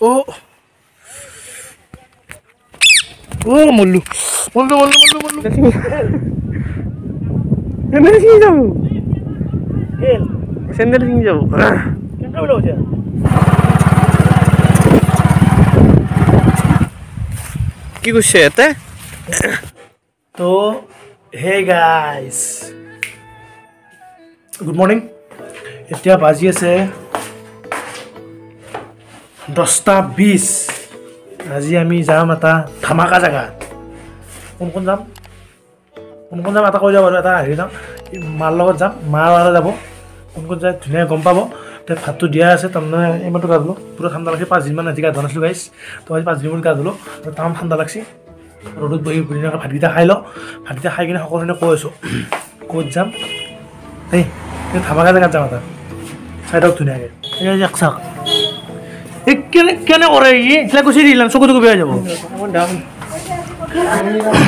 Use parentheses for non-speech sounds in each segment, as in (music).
ও ও মল্লু মল্লু মল্লু মল্লু মল্লু sandal ছিঙি যাব গেল চেন্দেল ছিঙি যাব কেনেকৈ ওলাইছে কি কৰিছে ইয়াতে তো হে গাইজ গুড মৰ্ণিং এতিয়া বাজি আছে দহটা বিছ। আজি আমি যাম এটা ধামাকা জেগাত কোন কোন যাম? কোন কোন যাম? এটা কৈ যাব আৰু এটা হেৰি যাম। মাৰ লগত যাম মা আৰু যাব। কোন কোন যায় ধুনীয়াকৈ গম পাব। এতিয়া ভাতটো দিয়া আছে তাৰমানে গা ধুলোঁ। পূৰা ঠাণ্ডা লাগছে পাঁচদিনমান আজি গা ধোৱা নাছিলোঁ গাইছ তো আজি পাঁচদিনমান গা ধুলোঁ। আৰু তামাম ঠাণ্ডা লাগছে। ৰ'দত বহি ধুনীয়াকৈ ভাতকেইটা খাই লওঁ। ভাতকেইটা খাই কিনে সকলোখিনি কৈ আছোঁ। ক'ত যাম? এই ধামাকা জেগাত যাম এটা। চাই দিয়ক ধুনীয়াকৈ। যে চাওক কেনে কেনে কৰে? ই এইবিলাক গুচি দিলাম চকু টকু বেয়া যাব।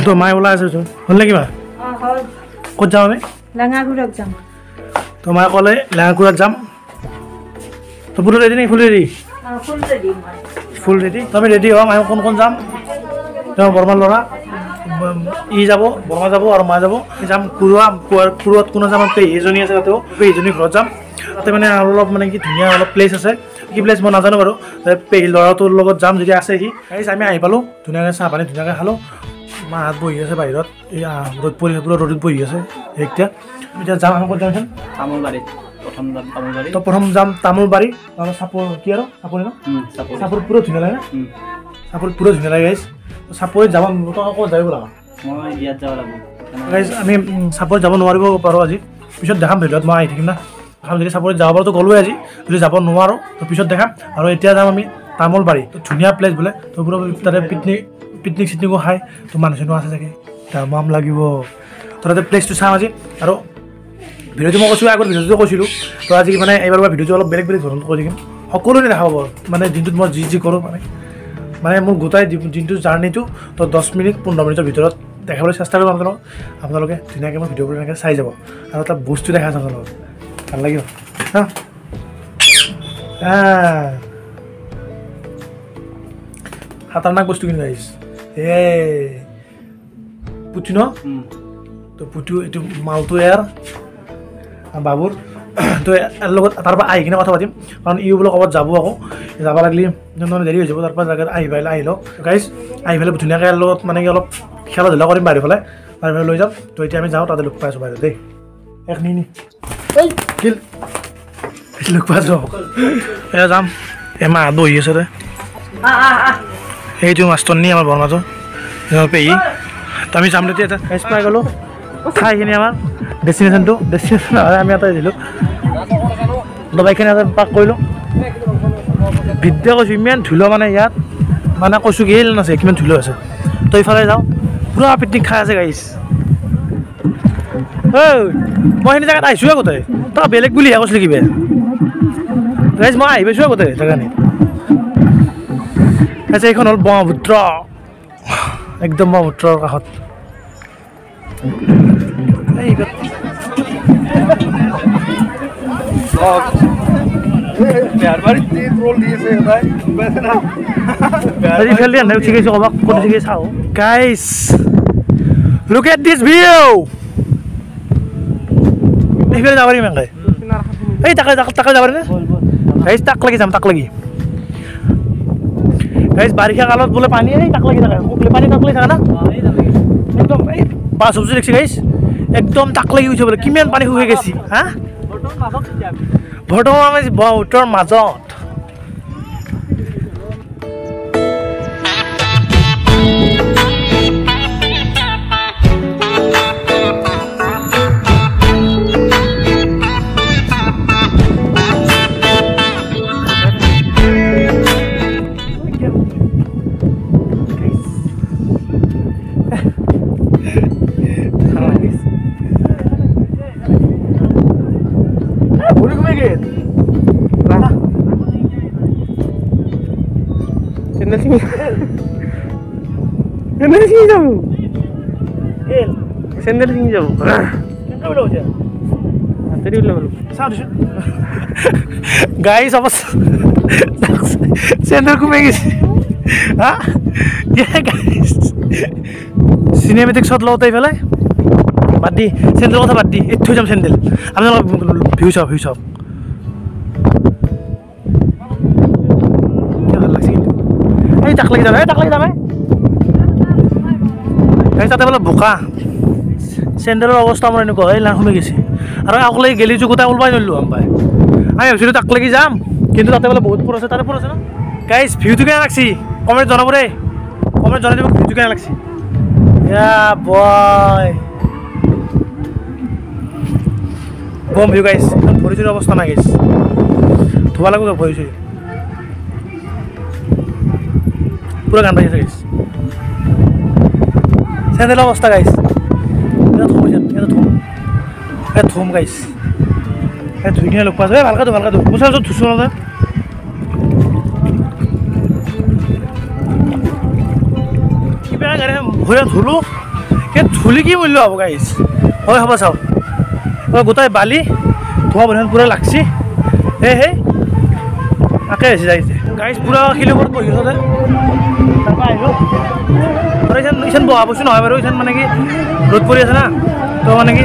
তো মায়ে ওলাই আছে চোন। হ'ল নে কিবা? অঁ হ'ল ক'ত যাম আমি? লাঙাগুৰত যাম। তো মায়ে ক'লে লেঙাকুৰাত যাম। তো ফুল ৰেডি নেকি ফুল ৰেডি ফুল ৰেডি হ'ম। আমি কোন কোন যাম তেওঁ বৰ্মাৰ ল'ৰা। ই যাব বৰ্মা যাব আৰু মা যাব। যাম কুৰুৱা কুৱাৰ- কুৰুৱাত কোনো যাম? পেহী এজনী আছে তাতেও। পেহীজনীৰ ঘৰত যাম। তাতে মানে অলপ মানে কি ধুনীয়া অলপ প্লেচ আছে। কি প্লেচ মই নাজানো বাৰু। পেহী ল'ৰাটোৰ লগত যাম যদি আছে সি। গাইছ আমি আহি পালোঁ ধুনীয়াকৈ চাহ পানী ধুনীয়াকৈ খালোঁ। মাহঁত বহি আছে বাহিৰত এই ৰ'দ পৰি পূৰা ৰ'দত বহি আছে এতিয়া। এতিয়া যাম আমি ক'ত যামচোন তামোলবাৰীত প্ৰথম যাম তামোলবাৰী। তো প্ৰথম যাম তামোলবাৰী তাৰপৰা চাপৰ কি আৰু? চাপৰি ন পূৰা ধুনীয়া লাগে না? চাপৰিত পূৰা ধুনীয়া লাগে গাইছ চাপৰিত যাব ক'ত যাব বোলা মই বিয়াত যাব লাগিব। গাইজ আমি চাপৰিত যাব নোৱাৰিব পাৰোঁ আজি। পিছত দেখাম ভিডিঅ'ত মই আহি থাকিম না। দেখাম যদি চাপৰিত যাব পাৰোঁতো গ'লোৱে আজি। যদি যাব নোৱাৰোঁ তো পিছত দেখাম আৰু এতিয়া যাম আমি তামোলবাৰী। তো ধুনীয়া প্লেচ বোলে। তো পুৰা তাতে পিকনিক পিকনিক চিকনিকো খাই তো মানুহ চানুহ আছে চাগে। তামাম লাগিব। তো তাতে প্লেচটো চাম আজি। আৰু ভিডিঅ'টো মই কৈছোঁ আগত ভিডিঅ'টো কৈছিলোঁ। তো আজি মানে এইবাৰ পৰা ভিডিঅ'টো অলপ বেলেগ বেলেগ ধৰণত কৈ থাকিম সকলোৰে দেখা পাব মানে দিনটোত মই যি যি কৰোঁ মানে। মানে মোৰ গোটাই দিনটোৰ জাৰ্ণিটো তো দহ মিনিট পোন্ধৰ মিনিটৰ ভিতৰত দেখাবলৈ চেষ্টা কৰিম আপোনালোকক। আপোনালোকে ধুনীয়াকৈ মোৰ ভিডিঅ'বোৰ এনেকৈ চাই যাব। আৰু এটা বস্তু দেখা আছে আপোনালোকক। ভাল লাগিব হা। খাতাৰনাক বস্তু কিনি আহিছ এ পুঠি ন তো পুঠি এইটো মালটো আৰু বাবুৰ তো ইয়াৰ লগত তাৰপৰা আহি কিনে কথা পাতিম কাৰণ ই বোলে ক'ৰবাত যাব আকৌ যাব লাগিলে মানে দেৰি হৈ যাব তাৰপৰা জেগাত আহি পেলাই আহি লওঁ গাইজ আহি পেলাই ধুনীয়াকৈ ইয়াৰ লগত মানে কি অলপ খেলা ধূলা কৰিম বাহিৰ ফালে বাহিৰ ফালে লৈ যাম তো এতিয়া আমি যাওঁ তাতে লগ পাই আছোঁ বাহিৰত দেই এক নি লগ পাই আছোঁ এয়া যাম মা বহি আছে দে সেইটো মাষ্টৰনি আমাৰ বৰমাটো পেহী তো আমি যাম তেতিয়া এটা গাইজ পাই গ'লোঁ ঠাইখিনি আমাৰ ডেষ্টিনেশ্যনটো ডেষ্টিনেশ্যন আমি এটা দিলোঁ দবাইখিনি এটা পাক কৰিলোঁ বিদ্যা কৈছোঁ ইমান ধুলো মানে ইয়াত মানে কৈছোঁ কি নাছে কিমান ধুলো আছে তো ইফালে যাওঁ পূৰা পিকনিক খাই আছে গাইছ ঐ মই সেইখিনি জেগাত আহিছোঁ আগতে। তই বেলেগ বুলিহে কৈছিলি কিবা। মই আহি পাইছোঁ আগতে জেগানি আচ্ছা এইখন হ'ল ব্ৰহ্মপুত্ৰ। একদম ব্ৰহ্মপুত্ৰৰ কাষত। ক'ত চাওঁ। লুক এট দিছ ভিউ যাব পাৰিম তাকে তাকে লাগি যাম তাক লাগি বাৰিষা কালত বোলে পানী এই তাক লাগি থাকে বোলে পানী তাক লাগি থাকে না একদম এই পাঁচ সবজি দেখছি গাইছ একদম তাক লাগি গৈছে বোলে কিমান পানী শুকাই গৈছে হা বৰ্তমান মাজত ছিঙি যাব গেল চেন্দেল ছিঙি যাব কেনেকৈ ওলাব এতিয়া হাতেদি ওলাব চাওঁ দিছোঁ গাড়ী চাব চেণ্ডেল কমে গেছে হা চিনেমেটিক শ্বট লওঁতে এইফালে বাদ দি চেণ্ডেলৰ কথা বাদ দি এই থৈ যাম চেণ্ডেল আপোনালোক ভিউ চাওক ভিউ চাওক এই তাক লাগি যাম এই তাক লাগি যাম এই তাতে বোলে বোকা। চেণ্ডেলৰ অৱস্থা মোৰ এনেকুৱা এই লাহ সোমাই গৈছে। আৰু অকলে গেলিছোঁ গোটাই ওলবাই নৰিলোঁ আম পাই। আমি ভাবিছিলোঁ তাক লাগি যাম কিন্তু তাতে বোলে বহুত পুৰ আছে তাতে পুৰ আছে ন? গাইজ ভিউটো কেনে লাগছি? কমেণ্ট জনাব দেই। কমেণ্ট জনাই দিব ভিউটো কেনে লাগছি? বম ভিউ গাইছ ভৰি চৰি অৱস্থা নাই গাইছ ধুব লাগিব ভৰি চৰি পূৰা গান বাজি আছে গাইছ চেণ্ডেলৰ অৱস্থা গাইছ এটা যেন এটা থম এটা থম গাইছ এই ধুই কিনে লগ পাইছোঁ। এই ভালকৈ ধু ভালকৈ ধু। কিবা গাড়ী ভৰি ধুলোঁ। সেই ধুলি কি মূল্য হ'ব গাইছ হয় হ'ব চাওক। গোটাই বালি ধোৱা বৰষুণ পূৰা লাগছি। হে হে। তাকে হৈছে যাইছে গাইছ পূৰা আহিলোঁ আৰু এইখান বহা বস্তু নহয় বাৰু এইখান মানে কি ৰ'দ পৰি আছে না। তো মানে কি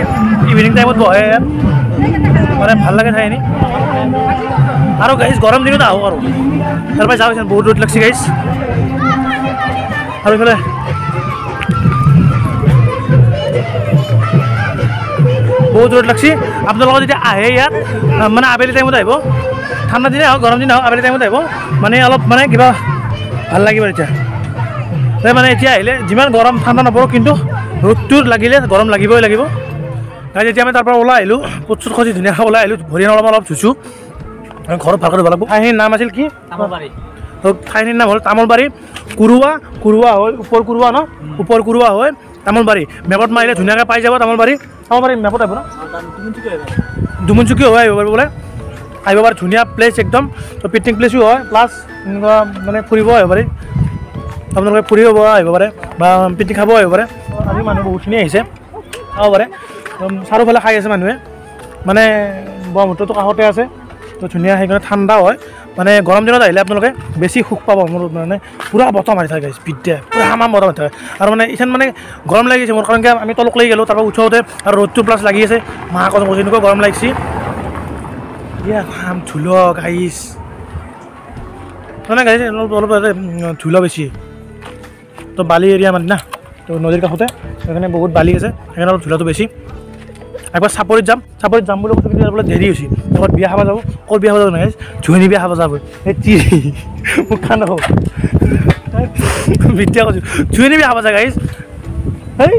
ইভিনিং টাইমত বহে ইয়াত। মানে ভাল লাগে ঠাইখিনি আৰু গাইছ গৰম দিনত আহোঁ আৰু। তাৰপৰা যাওঁ বহুত ৰ'দ লাগছি গাইছ আৰু এইফালে বহুত ৰ'দ লাগছি। আপোনালোকৰ যেতিয়া আহে ইয়াত মানে আবেলি টাইমত আহিব। ঠাণ্ডা দিনে হওক গৰম দিনে হওক আবেলি টাইমত আহিব। মানে অলপ মানে কিবা ভাল লাগিব এতিয়া এই মানে এতিয়া আহিলে যিমান গৰম ঠাণ্ডা নপৰক কিন্তু ৰ'দটো লাগিলে গৰম লাগিবই লাগিব। কাৰণ এতিয়া আমি তাৰ পৰা ওলাই আহিলোঁ। কোট চুট খচি ধুনীয়াকৈ ওলাই আহিলোঁ। ভৰি অলপ অলপ ধুইছোঁ আমি ঘৰত ভালকৈ ধুব লাগিব। ঠাইখিনিৰ নাম আছিল কি? তামোলবাৰী। ঠাইখিনিৰ নাম হ'ল তামোলবাৰী। কুৰুৱা কুৰুৱা হয়। ওপৰ কুৰুৱা ন? ওপৰ কুৰুৱা হয়। তামোলবাৰী। মেপত মাৰিলে ধুনীয়াকৈ পাই যাব তামোলবাৰী। তামোলবাৰী মেপত আহিব ন? দুমুনচুকীয়া হৈ আহিব পাৰিব বোলে। আহিব পাৰে। ধুনীয়া প্লেচ একদম। তো পিকনিক প্লেচো হয়। প্লাছ এনেকুৱা মানে ফুৰিব আহিব পাৰি। আপোনালোকে ফুৰিব আহিব পাৰে। বা পিকনিক খাব আহিব পাৰে। আজি মানুহ বহুতখিনি আহিছে। খাব পাৰে। চাৰিওফালে খাই আছে মানুহে। মানে ব্ৰহ্মপুত্ৰটো কাষতে আছে। তো ধুনীয়া সেইকাৰণে ঠাণ্ডা হয়। মানে গৰম দিনত আহিলে আপোনালোকে বেছি সুখ পাব। মোৰ মানে পূৰা বতাহ মাৰি থাকে বিদ্যা পূৰা হামাম বতাহ মাৰি থাকে। আৰু মানে এইখান মানে গৰম লাগিছে মোৰ। কাৰণ আমি তলক লাগি গ'লোঁ। তাৰপৰা উঠোতে আৰু ৰ'দটো প্লাছ লাগি আছে। মাহ এনেকুৱা গৰম লাগিছে। ধুল গাইছ মানে গাইছ অলপ অলপ ধুল বেছি। তো বালি এৰিয়া মানে না তো নদীৰ কাষতে সেইকাৰণে বহুত বালি আছে সেইকাৰণে অলপ ধূলাটো বেছি। একবাৰ চাপৰিত যাম চাপৰিত যাম বুলি কিন্তু বোলে দেৰি হৈছে। ক'ৰবাত বিয়া খাব যাব ক'ত বিয়া খাব যাব জুইনি বিয়া খাব যাব। হ'ব। কৈছোঁ জুইনি বিয়া খাব যায় গাইছ হেই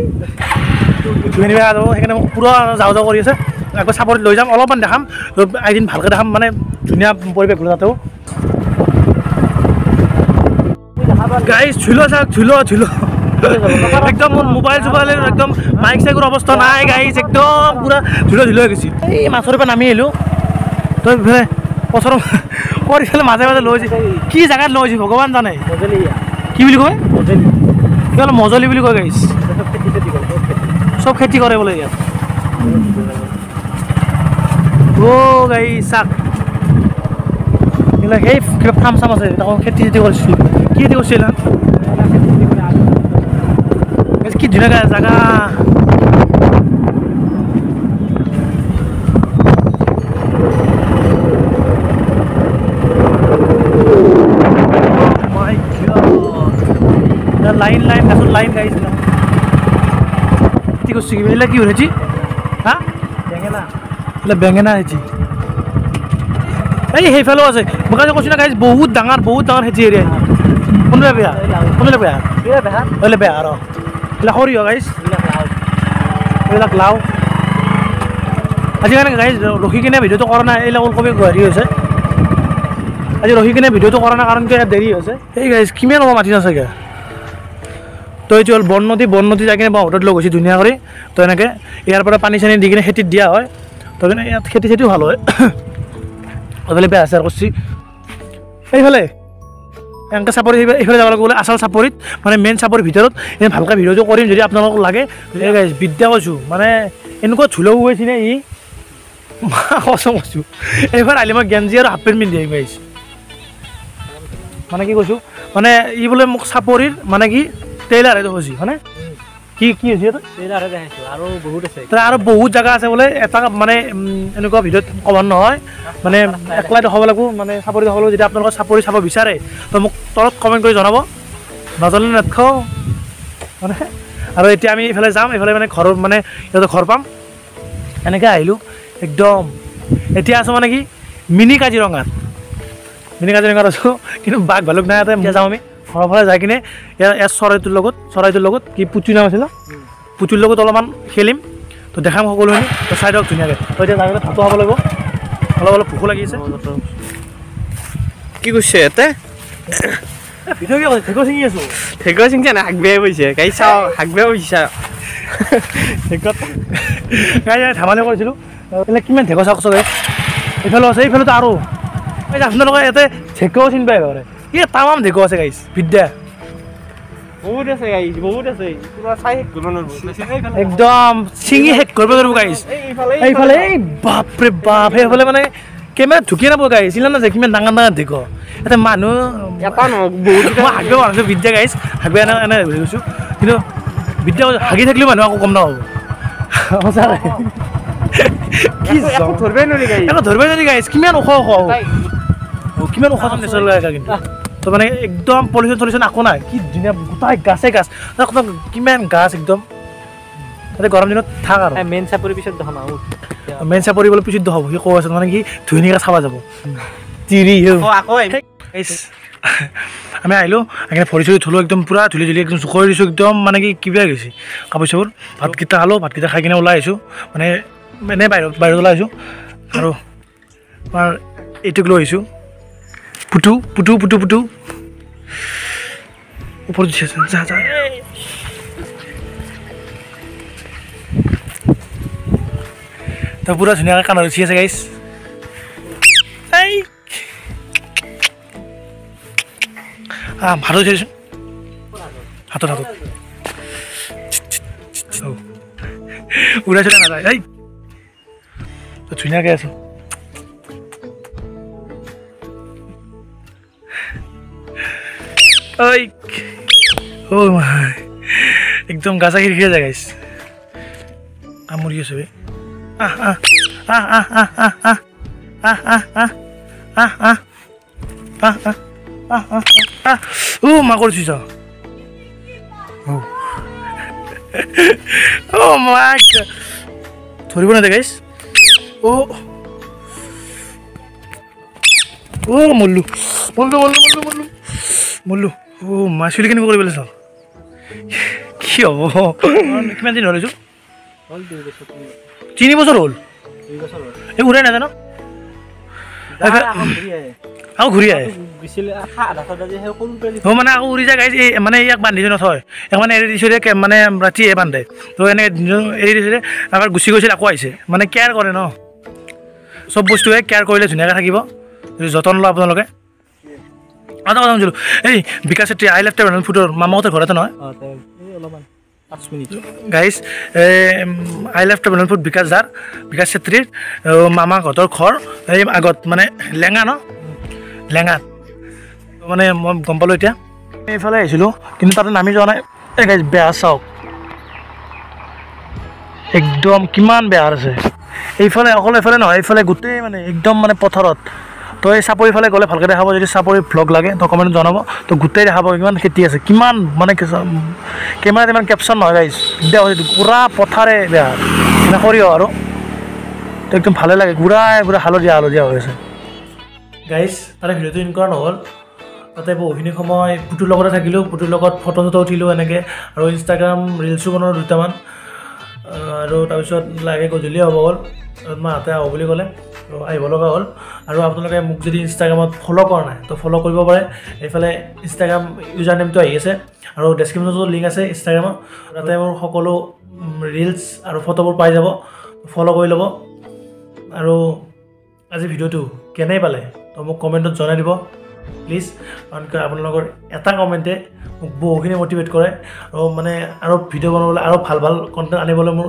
জুইনি বিয়া যাব সেইকাৰণে মোক পূৰা যাওঁ যাওঁ কৰি আছে। একবাৰ চাপৰিত লৈ যাম অলপমান দেখাম এদিন ভালকৈ দেখাম মানে ধুনীয়া পৰিৱেশ বোলে তাতেও গাইজ ঝুলো চাওক ঝুলো ঝুলো একদম মোবাইল চোবাইল একদম মাইক চাইকৰ অৱস্থা নাই গাইজ একদম পূৰা ঝুলো ঝুলো হৈ গৈছে এই মাছৰ পৰা নামি আহিলোঁ। তই ইফালে পথাৰৰ ক'ৰ (laughs) ইফালে মাজে মাজে লৈ গৈছে কি জেগাত লৈ গৈছে ভগৱান জানে? কি বুলি কয়? অলপ মজলি বুলি কয় গাইজ চব খেতি কৰে বোলে ইয়াত। অ' গাইজ চাক সেই ফাৰ্ম চাম আছে খেতি চেতি কৰিছিল। কি খেতি কৰিছিল হা? এই কি ধুনীয়া জেগা My God. এটা লাইন লাইন গাছত লাইন গাইছিল কি করছি এগুলা কি হয়েছি হ্যাঁ বেঙেনা এগুলা বেঙেনা হয়েছি এই সেইফালেও আছে মই কালি কৈছোঁ না গাইজ বহুত ডাঙৰ বহুত ডাঙৰ কোনবিলাক বেয়া কোনবিলাক বেয়া ওলে বেয়া আৰু এইবিলাক সৰিয়হ গাইজ এইবিলাক লাও আজি কাৰণে গাইজ ৰখি কিনে ভিডিঅ'টো কৰা নাই এইবিলাক ওলকবি হেৰি হৈছে আজি ৰখি কিনে ভিডিঅ'টো কৰা নাই কাৰণ কিয় ইয়াত দেৰি হৈছে এই গাইজ কিমান হ'ব মাটি নাচাগে তো এইটো হ'ল বন নদী যাই কিনে ব্ৰহ্মপুত্ৰত লৈ গৈছে ধুনীয়া কৰি তো এনেকৈ ইয়াৰ পৰা পানী চানী দি কিনে খেতিত দিয়া হয় তো কিনে ইয়াত খেতি চেতিও ভাল হয় এইফালে বেয়া আচাৰ কৰিছে এইফালে এনেকৈ চাপৰি এইফালে যাব লাগিব আচল চাপৰিত মানে মেইন চাপৰিৰ ভিতৰত। এনে ভালকৈ ভিডিঅ'টো কৰিম যদি আপোনালোকক লাগে। বিদ্যা কৈছোঁ মানে এনেকুৱা ঝুলও গৈছে নে ই? কচম কৈছোঁ। এইবাৰ আহিলে মই গেঞ্জি আৰু হাফ পেণ্ট পিন্ধি আহিম গাইছ মানে কি কৈছোঁ মানে ই বোলে মোক চাপৰিৰ মানে কি ট্ৰেইলাৰ এইটো কৈছি হয়নে? কি কি হৈছে এইটো? আৰু বহুত আছে। তাৰ আৰু বহুত জেগা আছে বোলে এটা মানে এনেকুৱা ভিডিঅ'ত ক'ব নহয় মানে একলাই দেখাব লাগিব মানে চাপৰি দেখাব লাগিব যদি আপোনালোকে চাপৰি চাব বিচাৰে তো মোক তলত কমেণ্ট কৰি জনাব। নাজানিলে নেদেখাও মানে আৰু এতিয়া আমি এইফালে যাম এইফালে মানে ঘৰৰ মানে সিহঁতৰ ঘৰ পাম। এনেকৈ আহিলোঁ একদম। এতিয়া আছোঁ মানে কি মিনি কাজিৰঙাত। মিনি কাজিৰঙাত আছোঁ কিন্তু বাঘ ভালুক নাই ইয়াতে এতিয়া যাওঁ আমি। ঘৰৰ ফালে যাই কিনে ইয়াৰ চৰাইটোৰ লগত চৰাইটোৰ লগত কি পুচু নাম আছিল? ন? পুচুৰ লগত অলপমান খেলিম। তো দেখাম সকলোখিনি। তো চাই দিয়ক ধুনীয়াকৈ। তো এতিয়া যাই পেলাই ভাতো খাব লাগিব। অলপ অলপ ভোকো লাগি আছে। কি কৰিছে ইয়াতে? কৈছে ঢেকীয়া ছিঙি আছোঁ। ঢেকুৱা চিংছে না? হাক বেয়া পৰিছে। গাড়ী চাওঁ বেয়া পৰিছে। ঢেকীয়াত গাই ধেমালি কৰিছিলোঁ। এইবিলাক কিমান ঢেকীয়া চাওক চবে এইফালে আছে এইফালেতো আৰু। আপোনালোকে ইয়াতে ঢেকীয়াও চিনি পাই পাৰে এই তামাম ঢেকীয়া আছে গাইছ বিদ্যা বহুত আছে গাড়ী বহুত আছে কিবা চাই শেষ কৰিব নোৱাৰিব একদম ছিঙি শেষ কৰিব পাৰিব গাইছ এইফালে এই বাপৰে বাপ সেইফালে মানে কেমেৰা ঢুকিয়ে নাপাব গাইছ চিনা নাযায় কিমান ডাঙৰ ডাঙৰ মানুহ এটা নহয় বহুত মই হাগিব মানুহ বিদ্যা গাইছ হাগিব এনে এনে কৈছোঁ কিন্তু বিদ্যা হাগি থাকিলেও মানুহ আকৌ গম নাপাব সঁচাকৈ কি একো ধৰিবই নোৱাৰি গাড়ী একো ধৰিবই নোৱাৰি গাইছ কিমান ওখ ওখ কিমান ওখ নেচাৰেল জেগা কিন্তু তো মানে একদম পলিউশ্যন চলিউশ্যন একো নাই। কি ধুনীয়া গোটাই গাছে গাছ। কিমান গাছ একদম। তাতে গৰম দিনত থাক আৰু। মেইন চাপৰিৰ পিছত আৰু মেইন চাপৰি বোলে পিছত হ'ব সি কৈ আছে মানে কি ধুনীয়াকৈ চাব যাব। তিৰি আমি আহিলোঁ। সেইকাৰণে ভৰি চৰি ধুলোঁ একদম পূৰা ধূলি ধূলি একদম জোখৰ দিছোঁ একদম মানে কি কিবা গৈছে। কাপোৰ চাপোৰ ভাতকেইটা খালোঁ ভাতকেইটা খাই কিনে ওলাই আহিছোঁ। মানে এনেই বাহিৰত বাহিৰত ওলাই আহিছোঁ। আৰু আমাৰ এইটোক লৈ আহিছোঁ। পুটু পুটু পুটু পুটু। ওপৰত উঠি আছে যা যা। তো পূৰা ধুনীয়াকৈ উঠি আছে আহ ভাতো উঠিছোন হাতত হাতত। ঔ। উৰাইছিলে নাযায়। ধুনীয়াকৈ আছো। ঐ ঐ মাই একদম গাছা খিৰিকিয়ে যায় গাইছ কামুৰি আছো বে আহ আহ আহ আহ আহ আহ আহ আহ আহ আহ আহ আহ আহ আহ আহ আহ আহ ও মা কৰিছ ও মাই ধৰিব নাদে গাইছ অ অ মল্লু মল্লু মল্লু মল্লু মল্লু মল্লু অ মা চুলি কেনেকুৱা কৰি পেলাইছ? কি হ'ব কিমান দিন হ'ল এইযোৰ বছৰ তিনি বছৰ। হ'ল? এই উৰাই নাজানো? আকৌ ঘূৰি আহে। অ মানে আকৌ উৰি যায় এই মানে ইয়াক বান্ধি নথয় ইয়াক মানে এৰি দিছোঁ মানে ৰাতিয়ে বান্ধে। তো এনেকৈ এৰি দিছোঁ এবাৰ গুচি গৈছিল আকৌ আহিছে। মানে কেয়াৰ কৰে ন? চব বস্তুৱে কেয়াৰ কৰিলে ধুনীয়াকৈ থাকিব। যদি যতন লয় আপোনালোকে। এটা কথা শুনিছিলোঁ এই Bikash Chetry I left rent ফুডৰ মামাহঁতৰ ঘৰতে নহয়? Guys I left travel food Bikash দাৰ বিকাশ চেত্ৰীৰ মামাহঁতৰ ঘৰ। এই আগত মানে লেঙা ন? লেঙাত মানে মই গম পালোঁ এতিয়া। এইফালে আহিছিলোঁ কিন্তু তাতে নামি যোৱা নাই। এই গাইজ বেয়া চাওক। একদম কিমান বেয়া আছে। এইফালে অকল এইফালে নহয় এইফালে গোটেই মানে একদম মানে পথাৰত। তো এই চাপৰি ফালে গ'লে ভালকৈ দেখাব যদি চাপৰি ভ্লগ লাগে তো কমেণ্ট জনাব। তো গোটেই দেখাব কিমান খেতি আছে কিমান মানে কেমেৰাত ইমান কেপশ্যন নহয় গাইজ হৈছে পূৰা পথাৰে বেয়া মানে সৰিয়হ আৰু। তো একদম ভালে লাগে ঘূৰাই পূৰা হালধীয়া হালধীয়া হৈ আছে। গাইজ তাতে ভিডিঅ'টো ইন কৰা নহ'ল। তাতে বহুখিনি সময় পুতুৰ লগতে থাকিলোঁ পুতুৰ লগত ফটো চটো উঠিলোঁ এনেকৈ আৰু ইনষ্টাগ্ৰাম ৰিলচো বনালোঁ দুটামান। আৰু তাৰপিছত লাগে গধূলি হ'ব তাৰপিছত মাহঁতে আহোঁ বুলি ক'লে। আহিব লগা হ'ল। আৰু আপোনালোকে মোক যদি ইনষ্টাগ্ৰামত ফ'ল' কৰা নাই তো ফ'ল' কৰিব পাৰে। এইফালে ইনষ্টাগ্ৰাম ইউজাৰ নেমটো আহি আছে। আৰু ডেছক্ৰিপশ্যনতো লিংক আছে ইনষ্টাগ্ৰামৰ তাতে মোৰ সকলো ৰিলচ আৰু ফটোবোৰ পাই যাব। ফ'ল' কৰি ল'ব। আৰু আজি ভিডিঅ'টো কেনে পালে তো মোক কমেণ্টত জনাই দিব। প্লিজ কাৰণ কিয় আপোনালোকৰ এটা কমেণ্টে মোক বহুখিনি মটিভেট কৰে। আৰু মানে আৰু ভিডিঅ' বনাবলৈ আৰু ভাল ভাল কণ্টেণ্ট আনিবলৈ মোৰ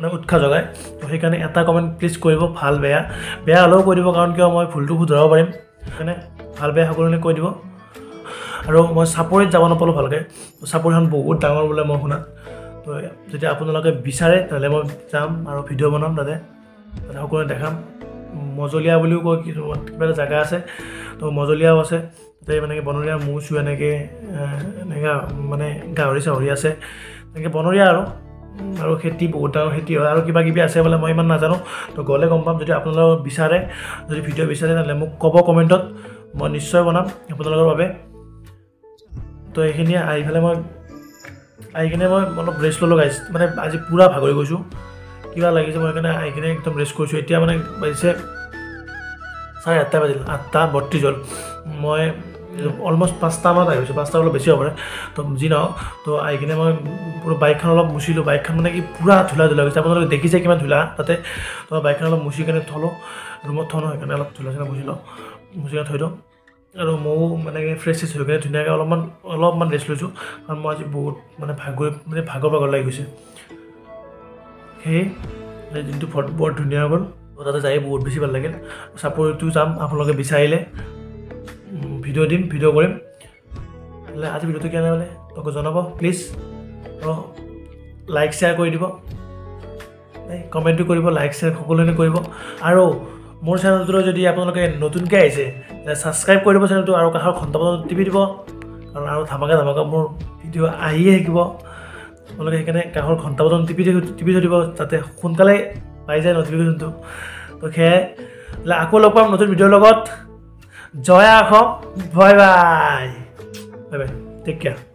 মানে উৎসাহ যোগায়। তো সেইকাৰণে এটা কমেণ্ট প্লিজ কৰিব ভাল বেয়া। বেয়া হ'লেও কৈ দিব কাৰণ কিয় মই ভুলটো শুধৰাব পাৰিম। সেইকাৰণে ভাল বেয়া সকলোখিনি কৈ দিব। আৰু মই চাপৰিত যাব নাপালোঁ ভালকৈ। চাপৰিখন বহুত ডাঙৰ বোলে মই শুনাত তো যদি আপোনালোকে বিচাৰে তেনেহ'লে মই যাম আৰু ভিডিঅ' বনাম তাতে। তাতে সকলোৱে দেখাম। মজলীয়া বুলিও কয় কিছু কিবা এটা জেগা আছে। তো মজলীয়াও আছে। তাতে মানে বনৰীয়া মৌ চু এনেকৈ এনেকৈ মানে গাহৰি চাহৰি আছে। এনেকৈ বনৰীয়া আৰু। আৰু খেতি বহুত ডাঙৰ খেতি হয় আৰু কিবা কিবি আছে বোলে মই ইমান নাজানো। তো গ'লে গম পাম যদি আপোনালোকে বিচাৰে যদি ভিডিঅ' বিচাৰে তেনেহ'লে মোক ক'ব কমেণ্টত। মই নিশ্চয় বনাম আপোনালোকৰ বাবে। তো এইখিনিয়ে আহি পেলাই মই আহি কিনে মই অলপ ৰেষ্ট ল'লোঁ গাইছ মানে আজি পূৰা ভাগৰি গৈছোঁ। কিবা লাগিছে মই সেইকাৰণে আহি কিনে একদম ৰেষ্ট কৰিছোঁ। এতিয়া মানে বাজিছে চাৰে আঠটা বাজিল আঠটা বত্ৰিছ হ'ল। মই অলমষ্ট পাঁচটামানত আহি গৈছোঁ পাঁচটা অলপ বেছি হ'ব পাৰে। তো যি নহওক তো আহি কিনে মই পুৰো বাইকখন অলপ মুচিলোঁ বাইকখন মানে কি পূৰা ধূলা ধূলা গৈছে। আপোনালোকে দেখিছে কিমান ধূলা তাতে। তো বাইকখন অলপ মুচি কিনে থলোঁ ৰুমত থওঁ ন সেইকাৰণে অলপ ধূলা চূলা মুচি লওঁ মুচি কিনে থৈ দিওঁ। আৰু ময়ো মানে ফ্ৰেছ চেছ হৈ কিনে ধুনীয়াকৈ অলপমান অলপমান ৰেষ্ট লৈছোঁ কাৰণ মই আজি বহুত মানে ভাগৰ মানে ভাগৰ ভাগৰ লাগি গৈছে। সেয়ে দিনটো বৰ ধুনীয়া গ'ল। তাতে যাই বহুত বেছি ভাল লাগিল। চাপৰিটো যাম আপোনালোকে বিচাৰিলে। ভিডিঅ' দিম ভিডিঅ' কৰিম। হ'লে আজি ভিডিঅ'টো কেনে হ'লে তোক জনাব প্লিজ আৰু লাইক শ্বেয়াৰ কৰি দিব। এই কমেণ্টো কৰিব লাইক শ্বেয়াৰ সকলোৱে কৰিব। আৰু মোৰ চেনেলটোলৈ যদি আপোনালোকে নতুনকৈ আহিছে ছাবস্ক্ৰাইব কৰি দিব চেনেলটো আৰু কাষৰ বজাত টিপি দিব। কাৰণ আৰু ধামাকা ধামাকা মোৰ ভিডিঅ' আহিয়ে থাকিব। আপোনালোকে সেইকাৰণে কাষৰ ঘণ্টা বজাত টিপি টিপি থৈ দিব যাতে সোনকালে পাই যায় নটিফিকেশ্যনটো তো সেয়াই আকৌ লগ পাম নতুন ভিডিঅ'ৰ লগত। Jaya Asom bye bye bye bye take care